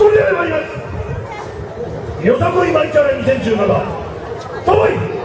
それでは参ります。よさこいマイチャレ2017さばい